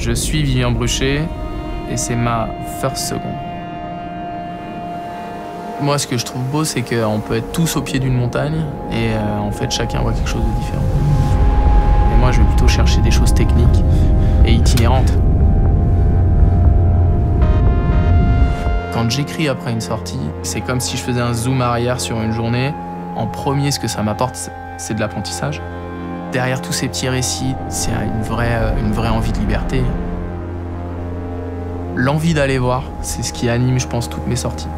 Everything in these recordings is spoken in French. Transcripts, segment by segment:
Je suis Vivien Bruchet et c'est ma first seconde. Moi, ce que je trouve beau, c'est qu'on peut être tous au pied d'une montagne et euh, en fait, chacun voit quelque chose de différent. Et moi, je vais plutôt chercher des choses techniques et itinérantes. Quand j'écris après une sortie, c'est comme si je faisais un zoom arrière sur une journée. En premier, ce que ça m'apporte, c'est de l'apprentissage. Derrière tous ces petits récits, c'est une vraie, euh, une vraie envie de liberté. L'envie d'aller voir, c'est ce qui anime, je pense, toutes mes sorties.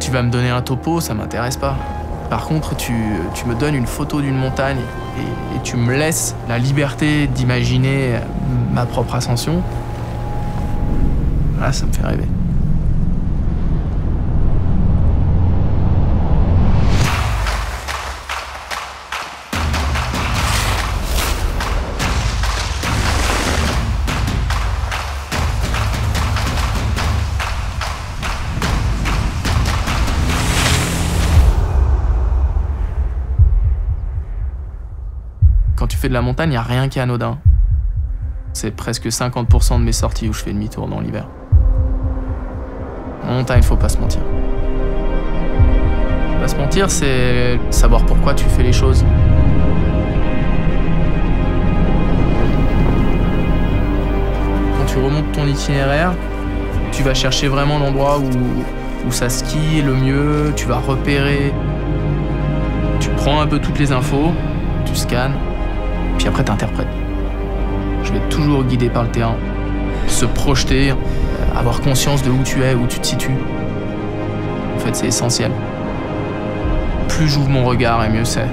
Tu vas me donner un topo, ça m'intéresse pas. Par contre, tu, me donnes une photo d'une montagne et, et, tu me laisses la liberté d'imaginer ma propre ascension. Là, ça me fait rêver. De la montagne, il n'y a rien qui est anodin. C'est presque 50% de mes sorties où je fais demi-tour dans l'hiver. En montagne, faut pas se mentir. Pas se mentir, c'est savoir pourquoi tu fais les choses. Quand tu remontes ton itinéraire, tu vas chercher vraiment l'endroit où, où ça skie le mieux, tu vas repérer. Tu prends un peu toutes les infos, tu scannes, puis après t'interprètes. Je vais toujours guidé par le terrain, se projeter, avoir conscience de où tu es, où tu te situes. En fait, c'est essentiel. Plus j'ouvre mon regard, et mieux c'est.